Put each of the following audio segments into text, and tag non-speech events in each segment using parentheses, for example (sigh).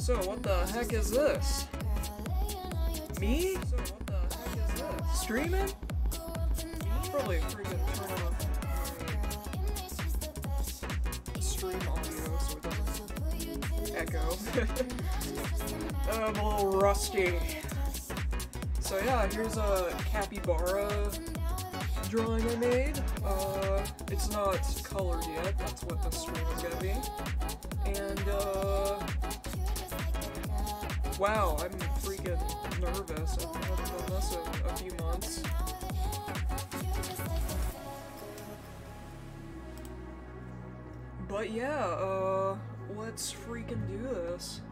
So, what the heck is this? Me? So, what the heck is this? Streaming? Probably freaking turn off stream audio so it doesn't echo. (laughs) I'm a little rusty. So yeah, here's a capybara drawing I made. Uh, it's not colored yet, that's what the stream is gonna be. And, uh, wow, I'm freaking nervous. I've haven't done this in a few months. But yeah, uh, let's freaking do this.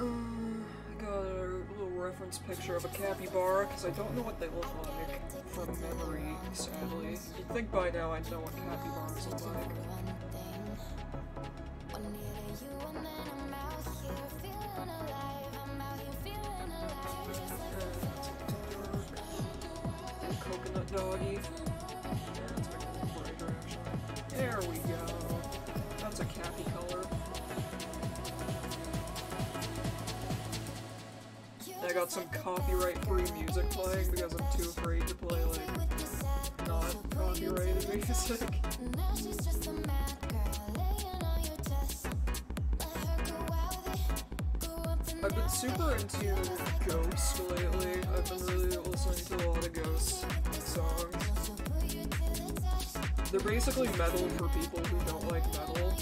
Uh, I got a little reference picture of a capybara, because I don't know what they look like from memory, sadly. You'd think by now I'd know what capybaras look like. They're basically metal for people who don't like metal.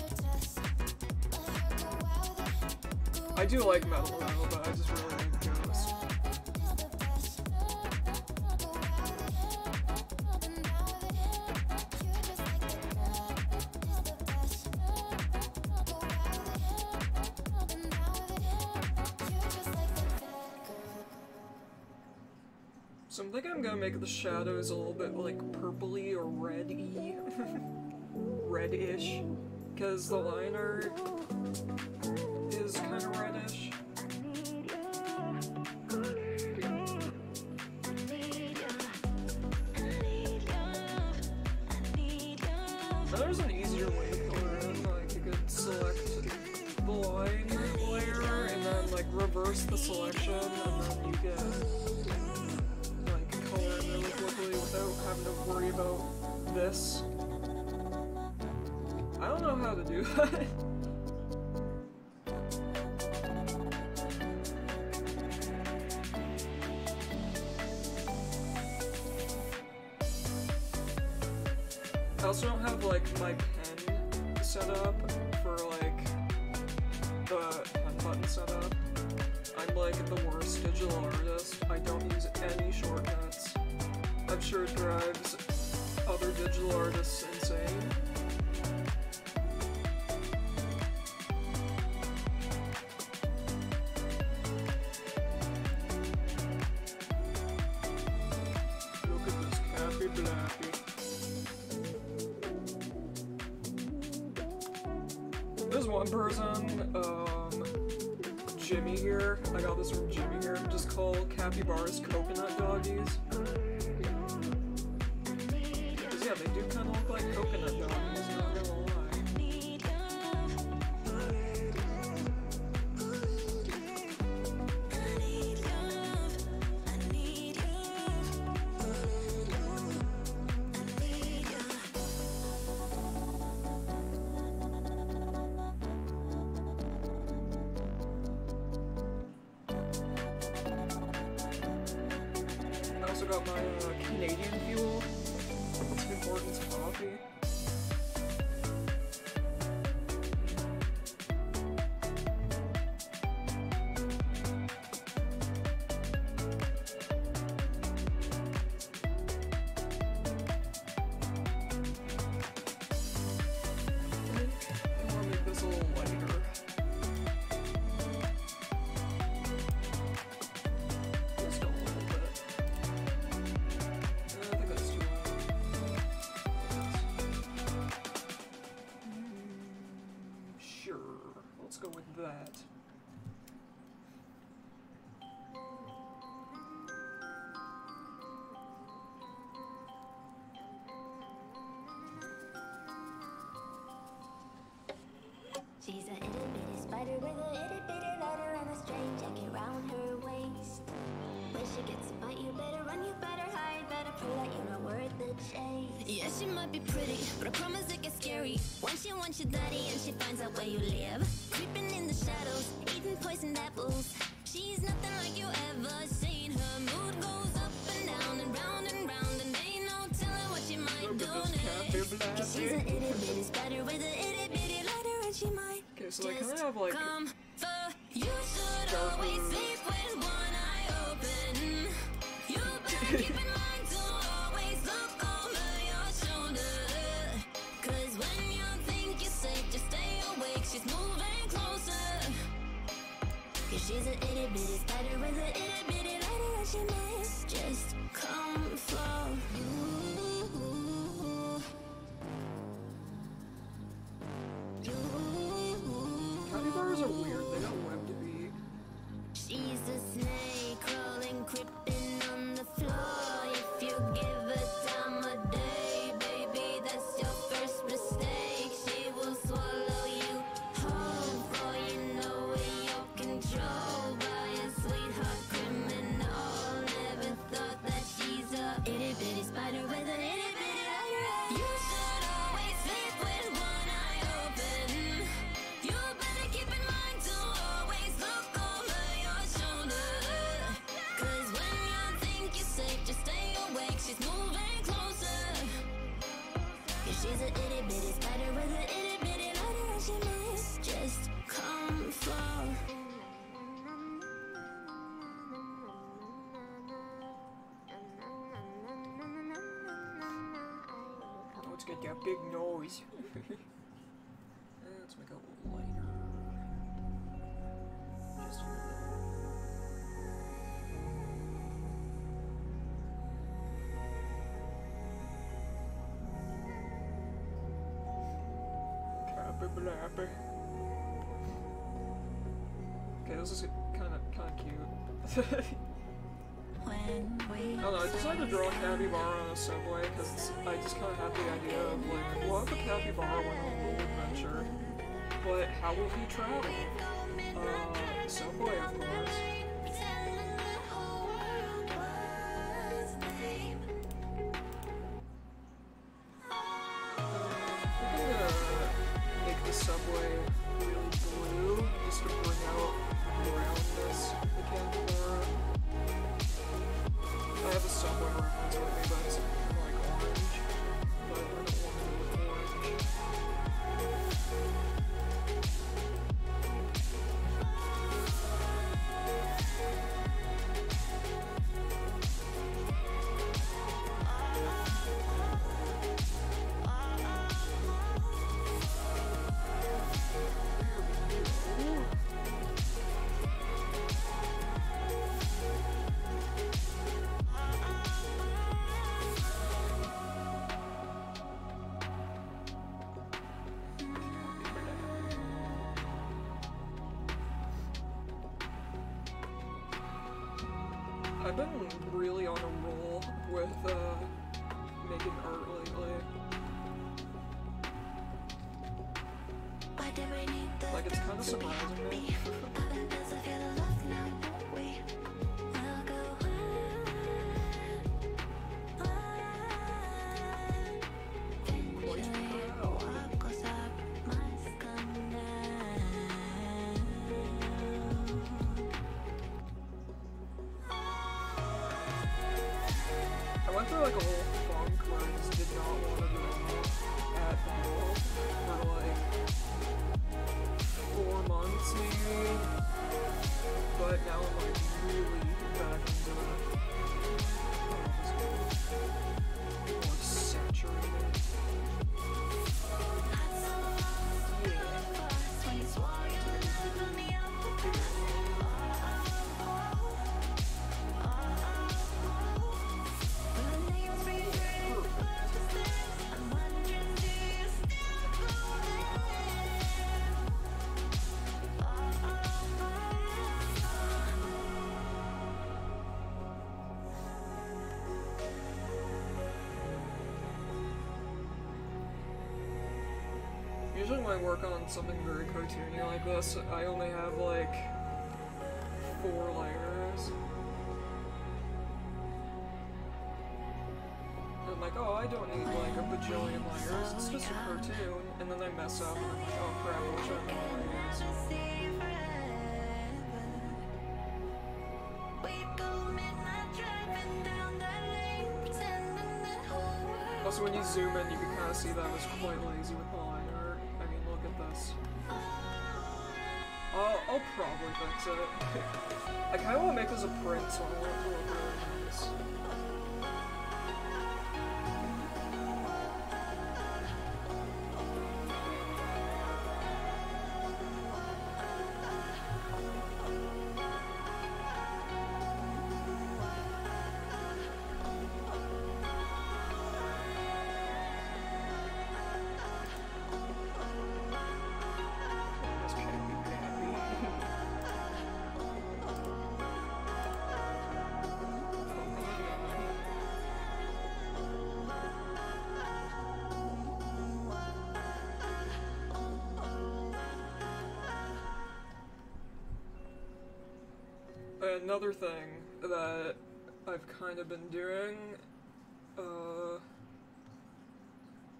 I do like metal though, but I just really like Ghost. So I'm thinking I'm gonna make the shadows a little bit like purpley. Reddish. Because the line art is kind of reddish. There's an easier way to color in, like you could select the line layer and then like reverse the selection and then you get like color really quickly without having to worry about this. Do (laughs) There's one person, um, Jimmy here. I got this from Jimmy here. Just call capybaras coconut doggies. yeah, they do kind of look like coconut doggies, Let's go with that. She's a itty bitty spider with a itty bitty and a jacket round her waist. When she gets Yeah, she might be pretty, but I promise it gets scary. Once she wants your daddy and she finds out where you live. Creeping in the shadows, eating poisoned apples. She's nothing like you ever seen. Her mood goes up and down and round and round, and ain't no telling what she might do Look at this next. Cause she's an itty bitty spider with an itty bitty lighter, and she might Okay, so just have like come for you. Should always sleep with one eye open. You better (laughs) keep she's an itty bitty spider with an itty bitty lighter, and she might just come for you. You. capybaras are weird. They don't web to be. She's a snake crawling, creeping got that big nose. (laughs) Let's make a little lighter. Just. Okay, this is kind of kind of cute. (laughs) When I know, I decided to draw a capybara on a subway because I just kind of had the idea of like, what if a capybara went on a little adventure? But how will he travel? Uh, subway, of course. I've been really on a roll with uh, making art lately. Like it's kind of surprising me. Usually when I work on something very cartoony like this, I only have like four layers. I'm like, oh, I don't need like a bajillion layers. It's just a cartoon. And then I mess up and I'm like, oh crap, one am I layers? Also, when you zoom in, you can kind of see that I was quite lazy with the I'll, probably fix it. (laughs) I kind of want to make this a print, so I want it to look really nice. I've kind of been doing, uh,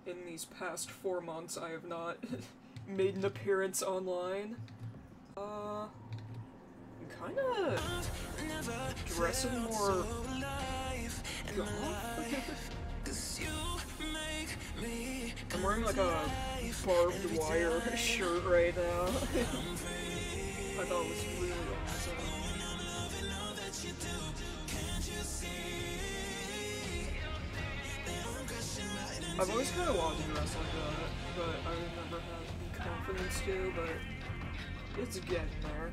in these past four months, I have not (laughs) made an appearance online. Uh, I'm kind of dressing more. (laughs) I'm wearing like a barbed wire (laughs) shirt right now. I've always kind of wanted to dress like that, but I never had the confidence to, but it's getting there.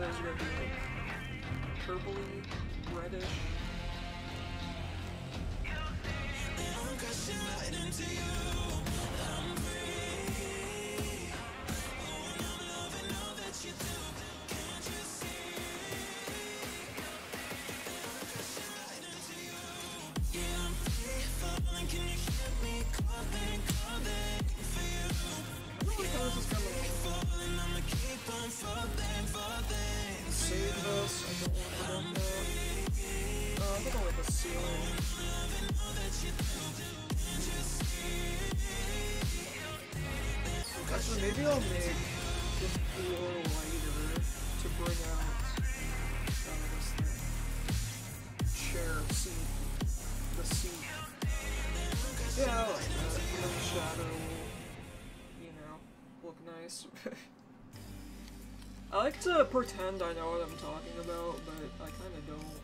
Thinking Actually, maybe I'll make the floor lighter to bring out uh, this thing. Chair, seat, the seat. Yeah, I like that. The shadow you know, look nice. (laughs) I like to pretend I know what I'm talking about, but I kind of don't.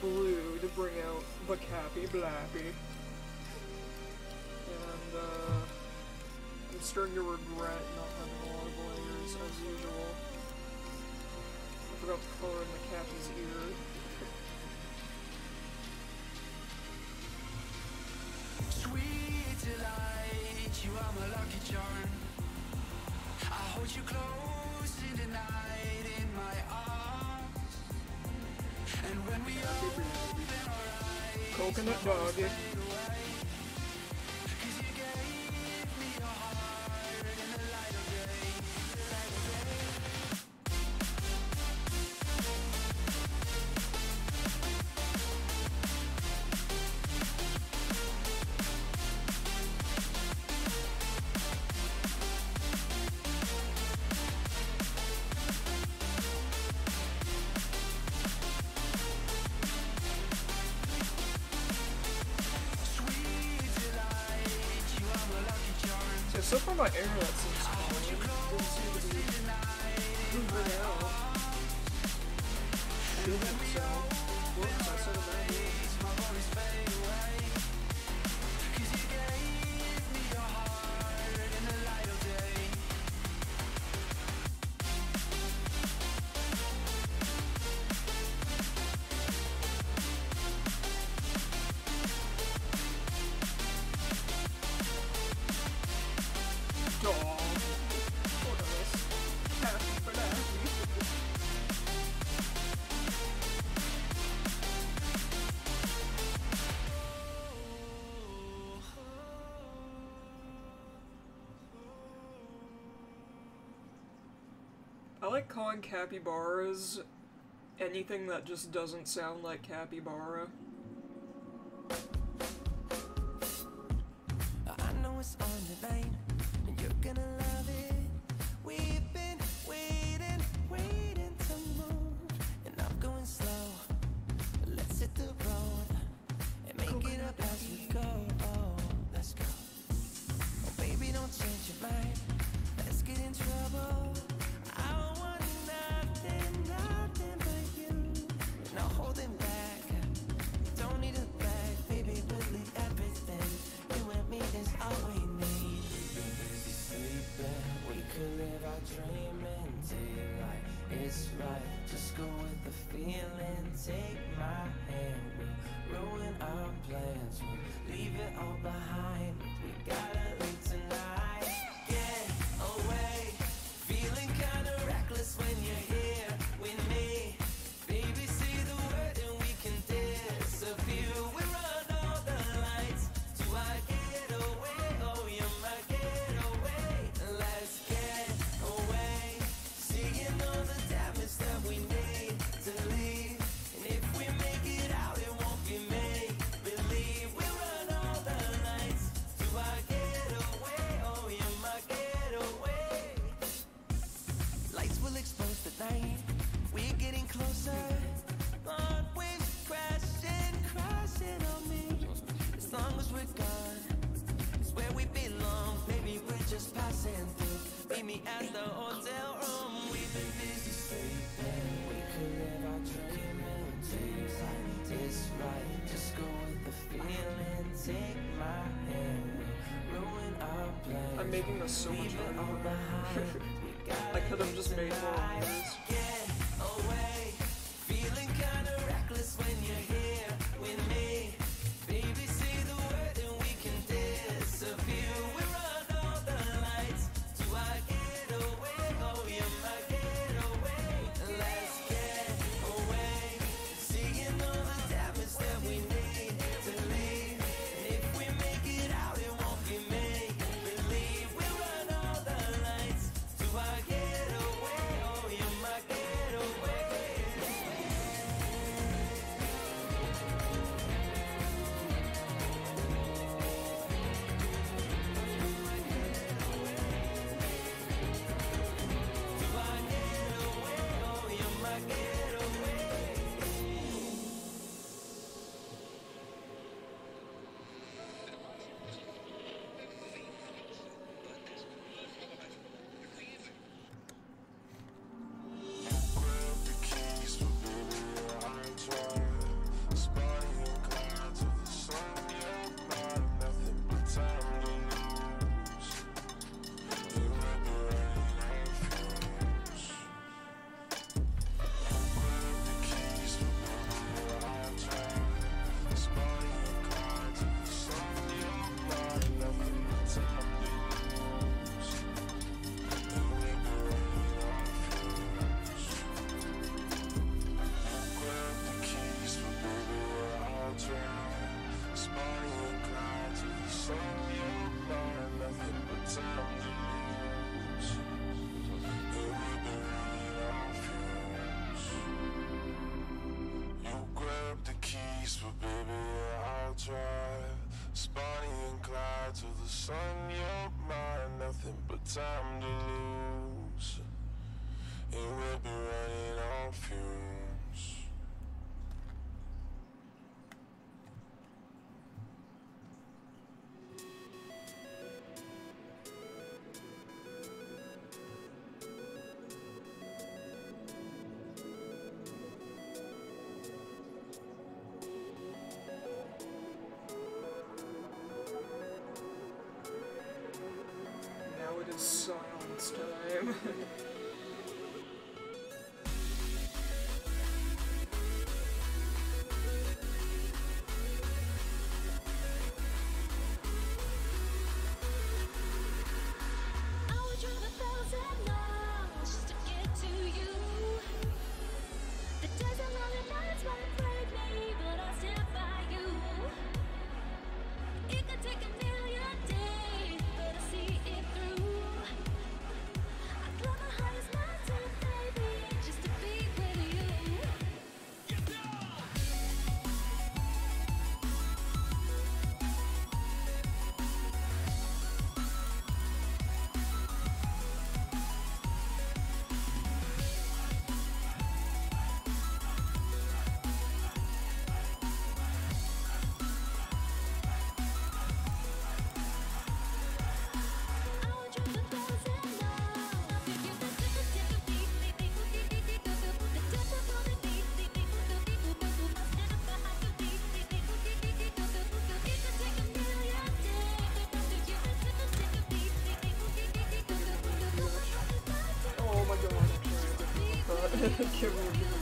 Blue to bring out the Cappy Blappy. And, uh, I'm starting to regret not having a lot of layers, as usual. I forgot to color in the Cappy's ear. Sweet delight, you are my lucky charm. I hold you close in the night in my arms. Coconut doggy. so far my air that's on capybaras anything that just doesn't sound like capybara? could live our dream in daylight. It's right, just go with the feeling. Take my hand, we'll ruin our plans. We'll leave it all behind. We gotta leave. Um, (laughs) fly to the sun, you're mine, nothing but time to lose. And we'll be running off you. silence time. (laughs) Get rid of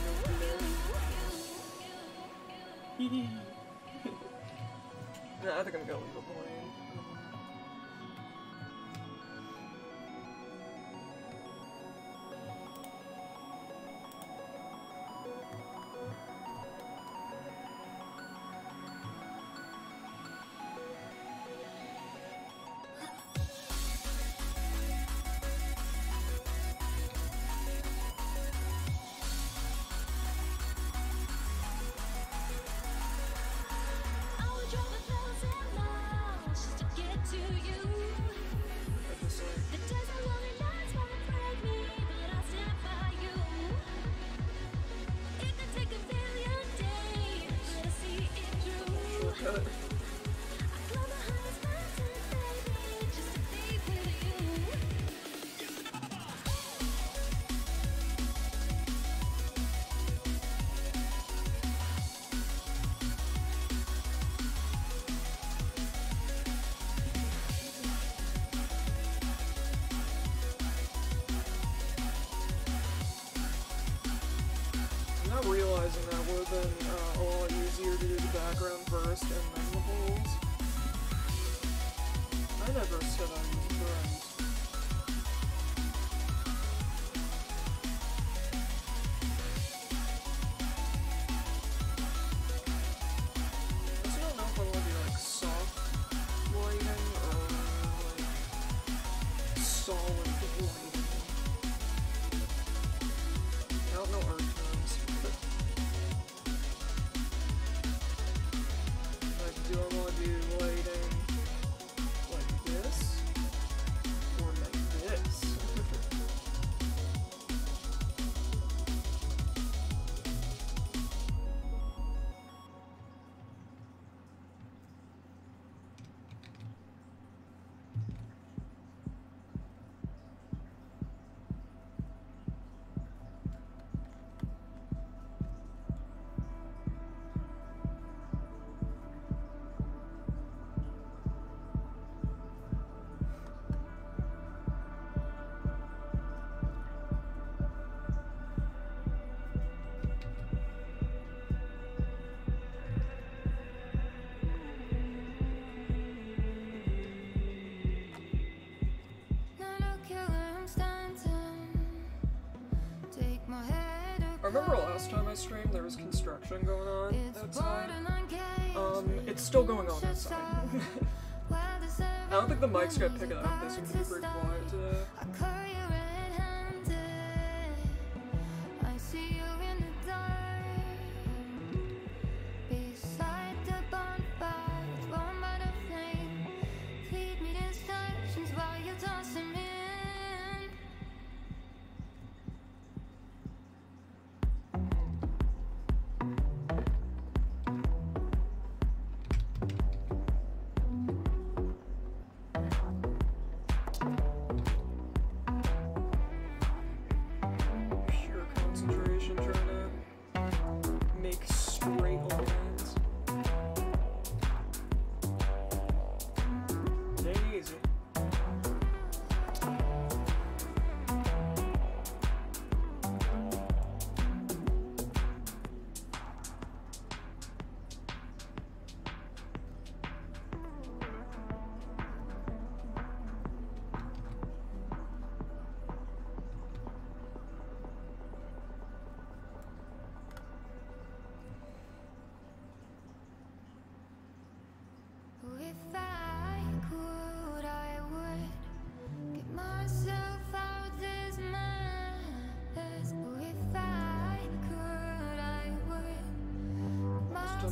realizing that would have been uh, a lot easier to do the background first and then the holes. I never said I'm correct. remember last time I streamed there was construction going on outside? Um, it's still going on outside. (laughs) I don't think the mics got picked up, they seem to be pretty quiet today.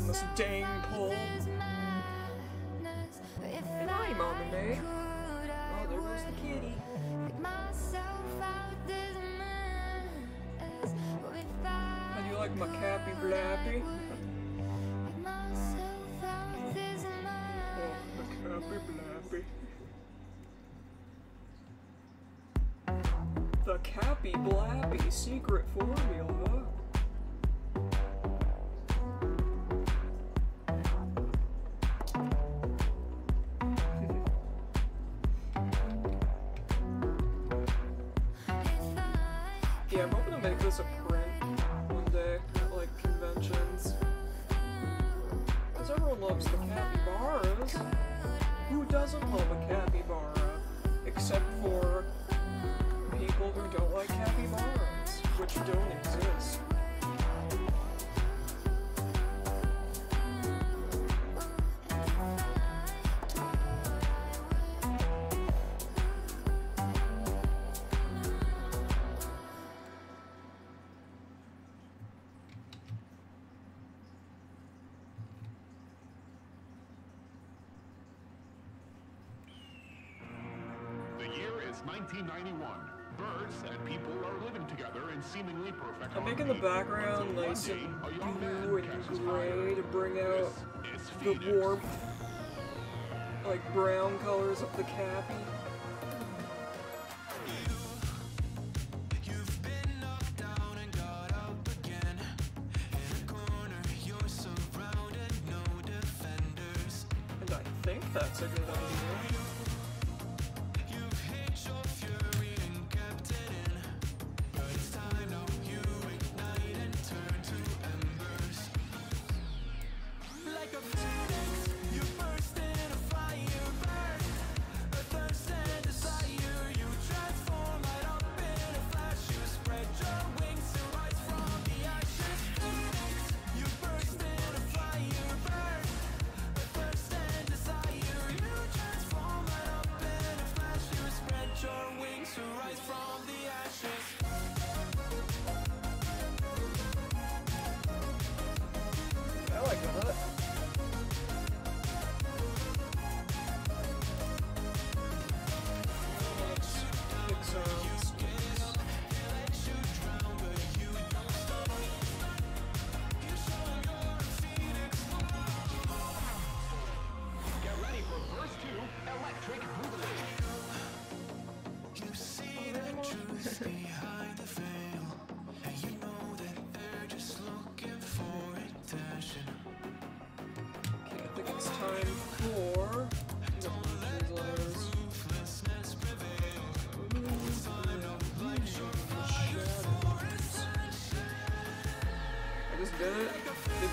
this dang pole. And hi, Mom and eh? Oh, there goes the kitty. How do you like my cappy blappy? Oh, (laughs) my cappy blappy. The Cappy Blappy secret formula. is 1991. Birds and people are living together in seemingly perfect I think in the background, like, some blue and gray to bring out the warmth, like, brown colors of the cappy.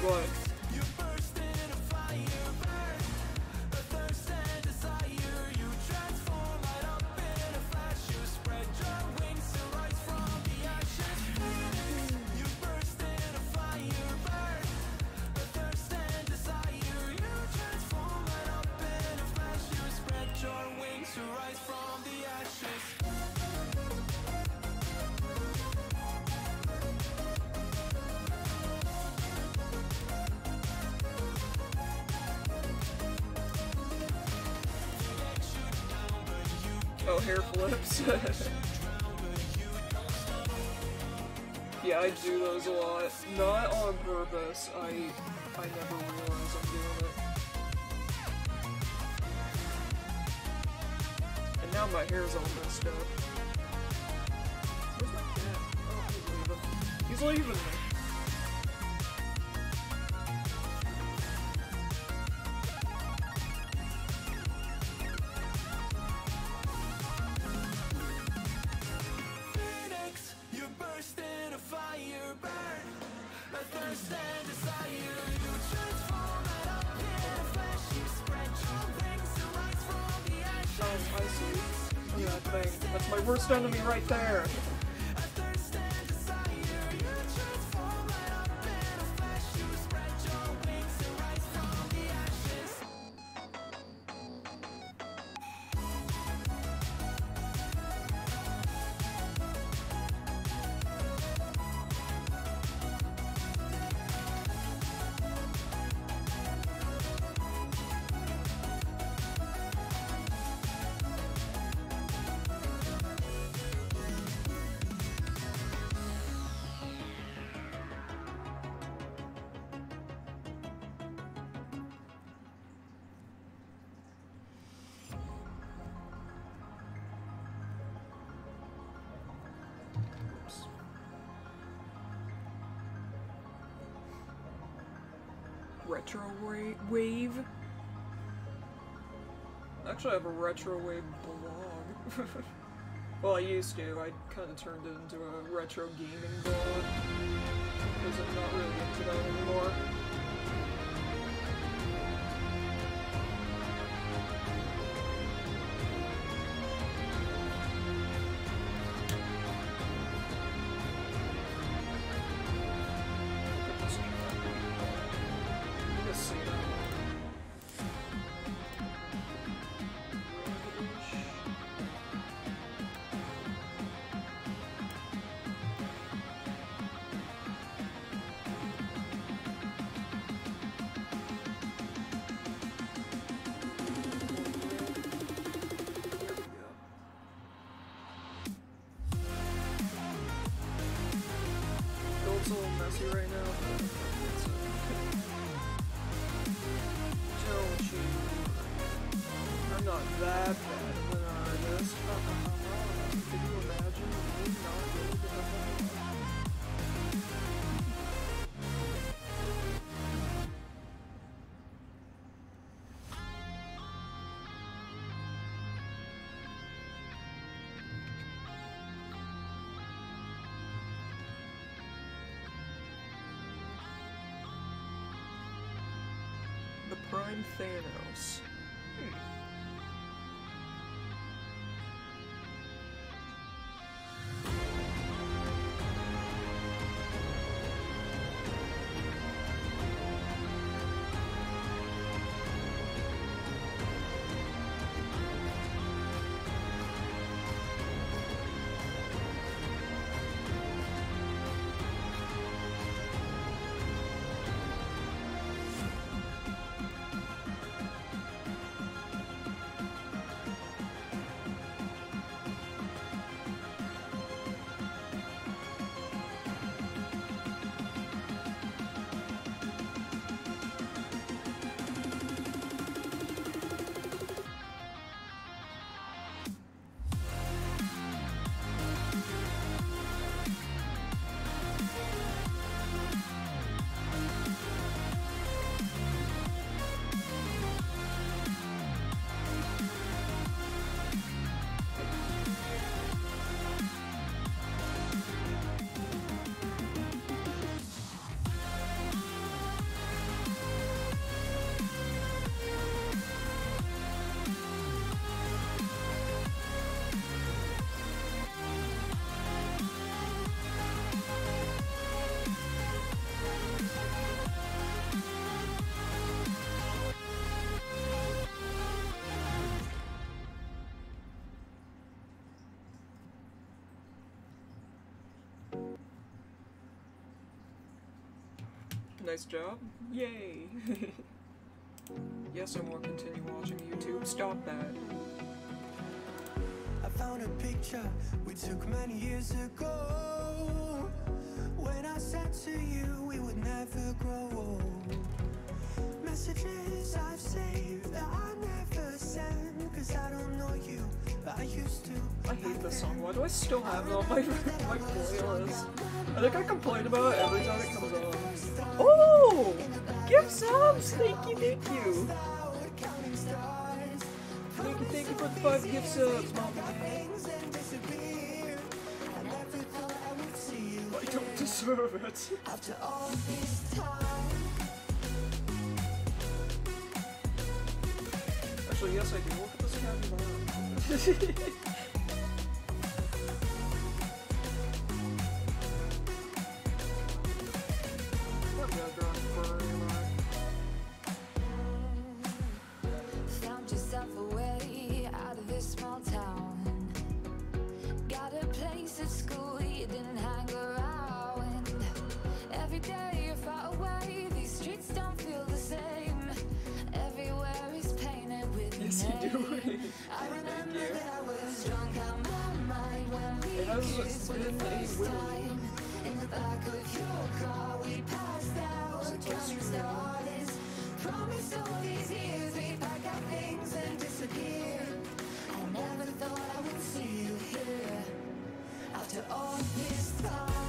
What. hair flips. (laughs) yeah, I do those a lot. Not on purpose. I I never realize I'm doing it. And now my hair's all messed up. Where's my cat? Oh. He's leaving. That's my worst enemy right there. Actually, I have a retro wave blog. (laughs) well, I used to. I kind of turned it into a retro gaming blog because I'm not really into that anymore. Right now. Prime Thanos. Nice job. Yay. (laughs) yes, I will continue watching YouTube. Stop that. I found a picture we took many years ago. When I said to you we would never grow old. Messages I've saved that I never send. Cause I don't know you, but I used to. I hate this song. Why do I still have it on my, (laughs) my playlist? I think I complain about it every time it comes on. Oh! Gift subs! Thank you, thank you! Thank you, thank you for the five gift subs, Mom. I don't deserve it. After all this time. Actually, yes, I do. Look at this cat (laughs) in Found yourself a way out of this small town. Got a place at school you didn't hang around. Every day you're far away, these streets don't feel the same. Everywhere is painted with (laughs) Yes, you do. I remember that I was drunk out my mind when we It has kissed for the a first while. time. In the back of your car, we all these years we back up things and disappear I never thought I would see you here after all this time.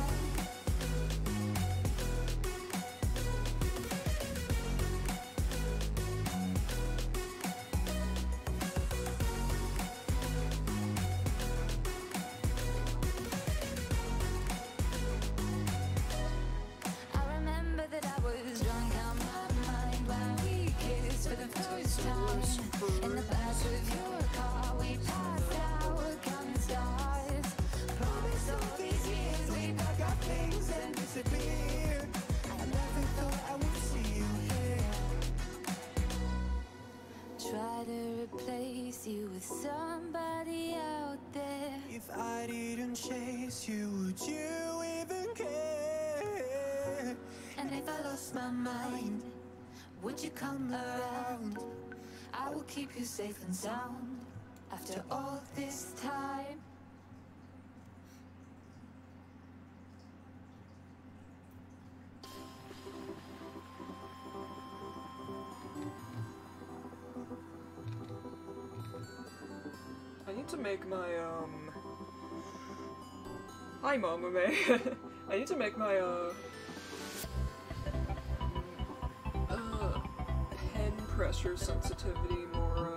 my mind Would you come around? I will keep you safe and sound After all this time I need to make my, um... Hi, Mama (laughs) May. I need to make my, uh... pressure sensitivity more uh,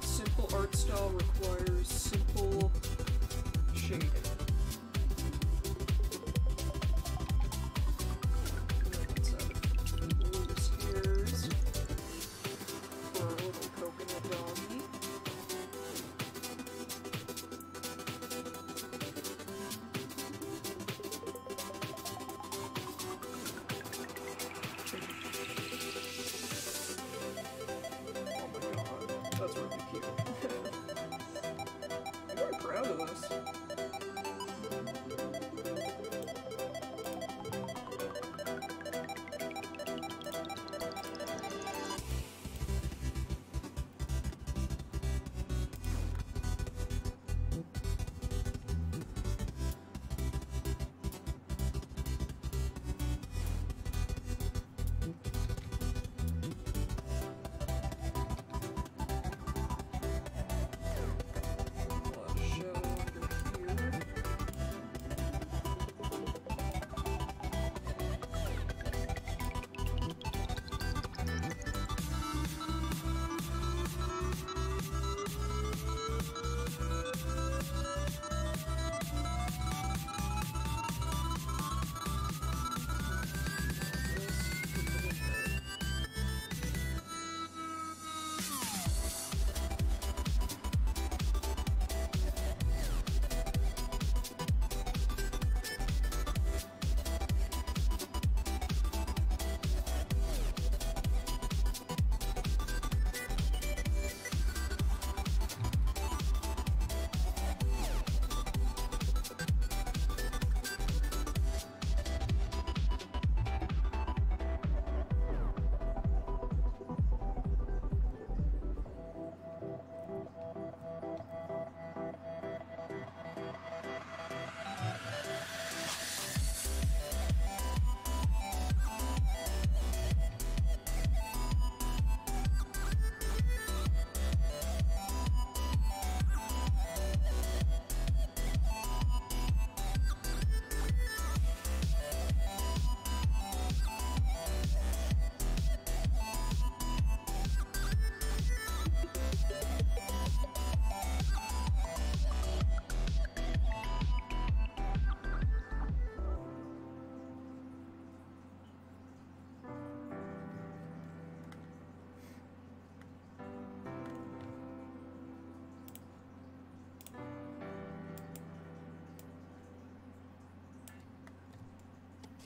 simple art style requires simple shading.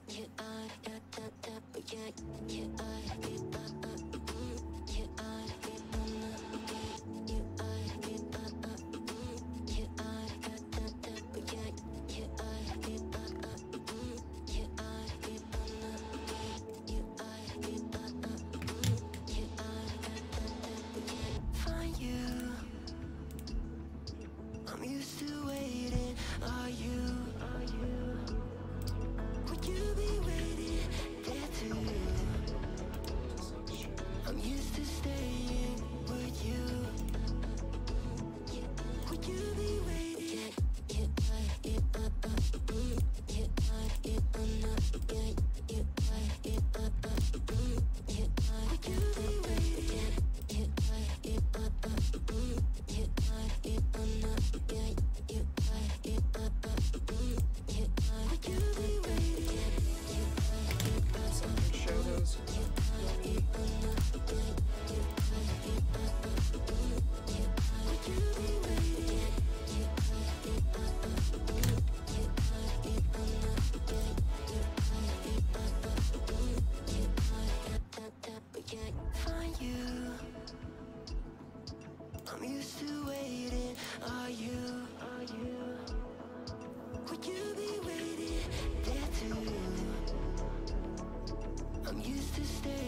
Yeah, are, you, da, Yeah, yeah, you are, you used to waiting. Are you? Would you be waiting there too? I'm used to staying.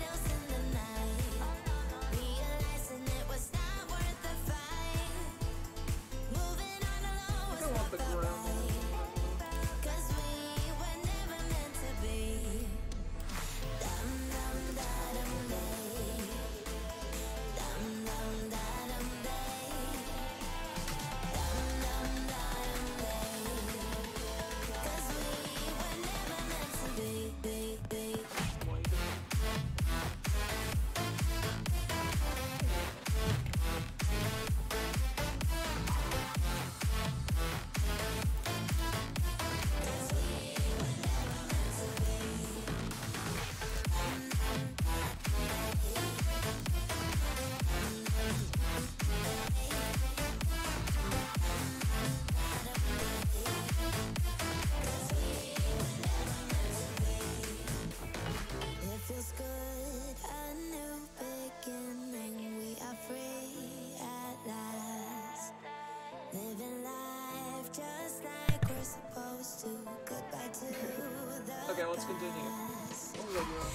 let's continue.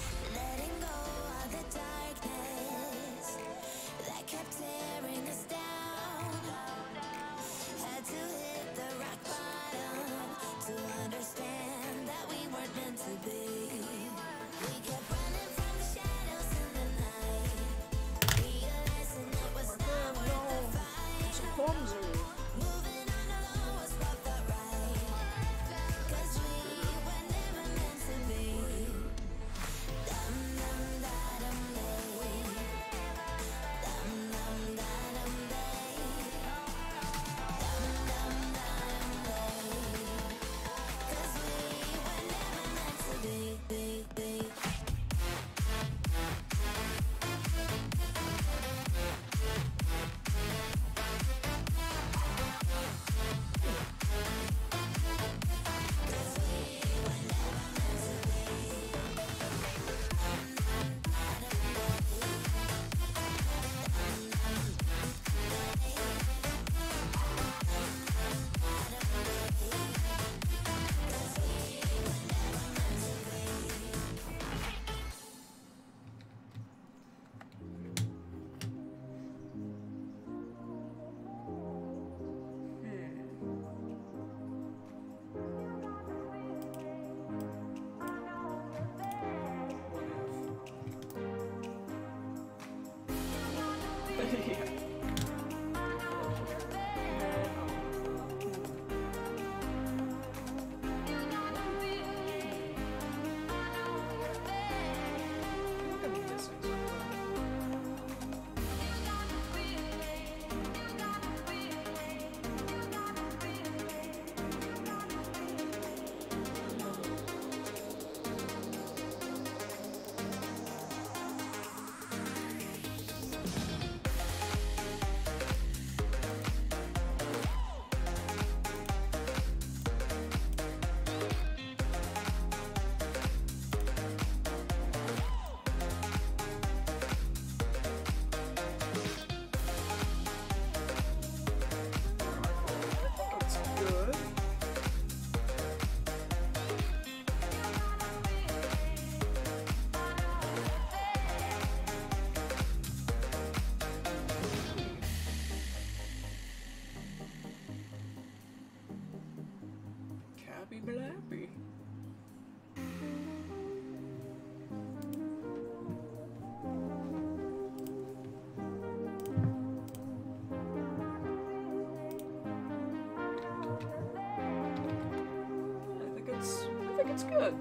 It's good.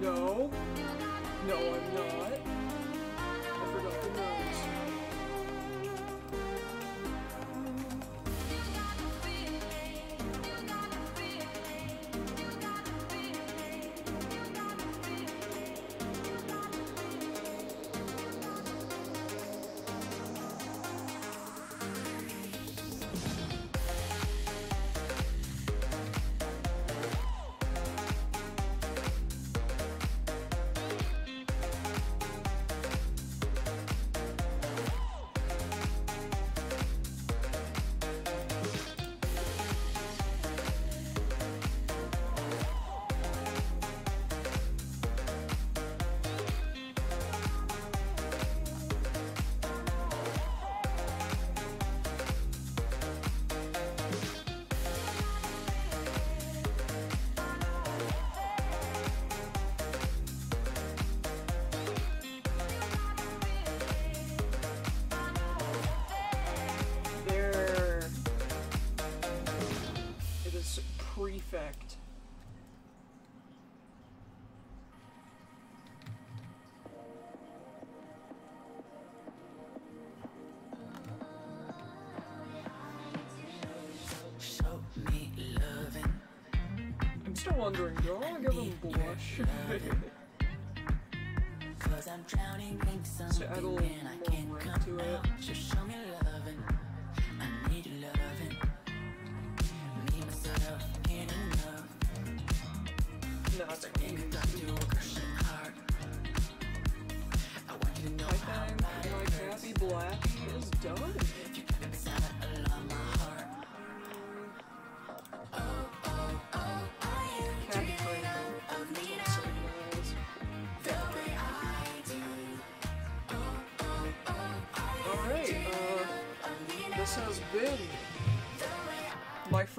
No. No, I'm not. Wondering, do I want to give him blush?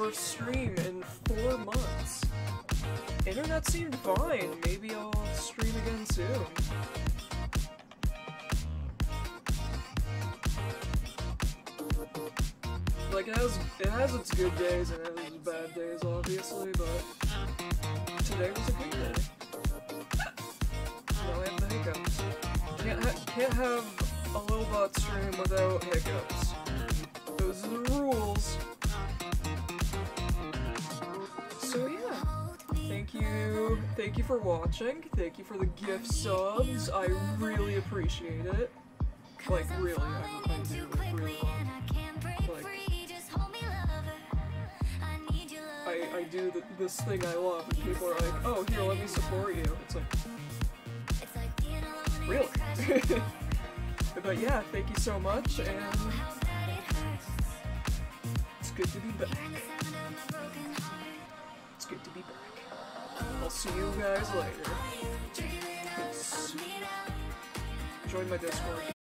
First stream in four months. Internet seemed fine. Maybe I'll stream again soon. Like it has, it has its good days and thank you for watching. Thank you for the gift subs. I really appreciate it. Like really, I, I do really. Like, I, I do th this thing I love, and people are like, oh, here, let me support you. It's like, really? (laughs) but yeah, thank you so much, and it's good to be back. It's good to be back. I'll see you guys later. Join my Discord.